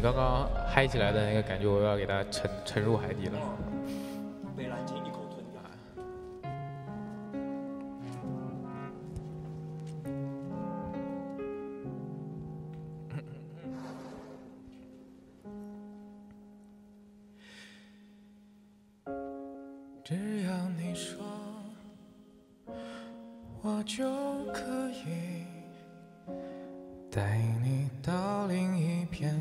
刚刚嗨起来的那个感觉，我要给它沉沉入海底了。只要你说，我就可以带你到另一片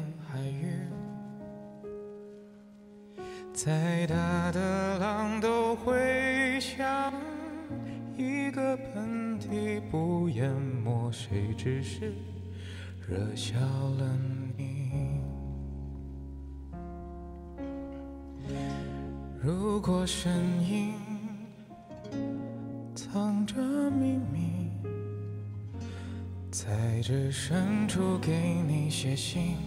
再大的浪都会像一个喷嚏，不淹没谁，只是惹笑了你。如果声音藏着秘密，在这深处给你写信，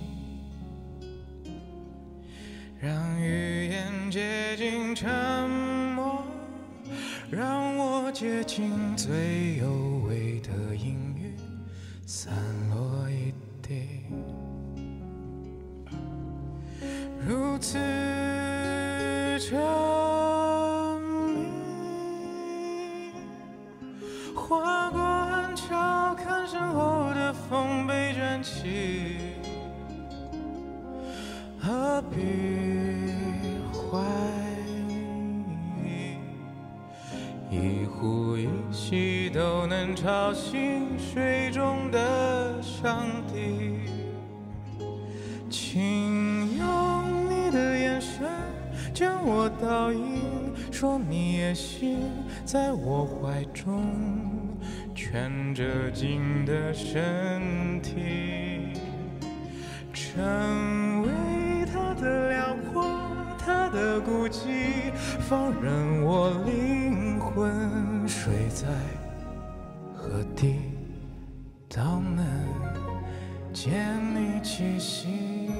让语言接近沉默，让我接近最有味的音域，散落一地。如此沉迷，划过岸桥，看身后的风被卷起，何必一呼一吸都能吵醒水中的上帝。请用你的眼神将我倒映，说你也心，在我怀中蜷着紧的身体，成为他的辽阔，他的孤寂，放任我灵昏睡在河堤，当门见你气息。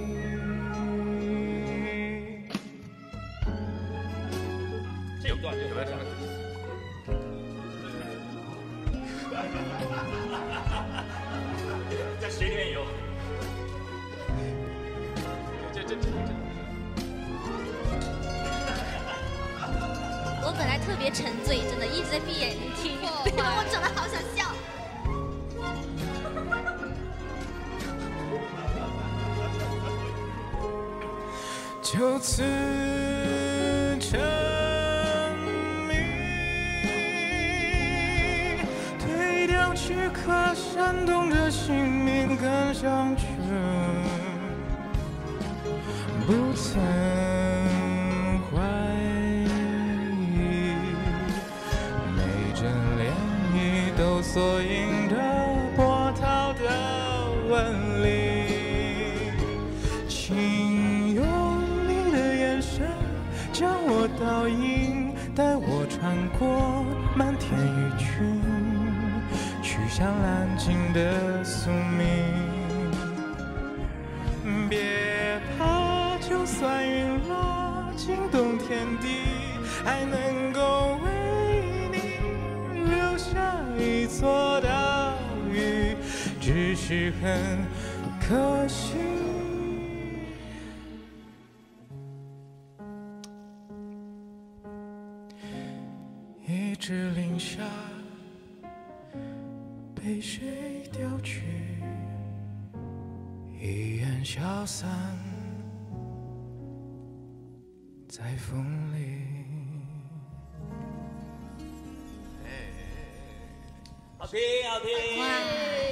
我本来特别沉醉，真的一直在闭眼睛听，我真的好想笑。就此沉迷，推掉躯壳，闪动着性命跟上去，不曾漪都索引着波涛的纹理。请用你的眼神将我倒影，带我穿过漫天雨群，去向蓝鲸的宿命。一座岛屿，只是很可惜。一只磷虾被谁叼去，一眼消散在风里。好听好听。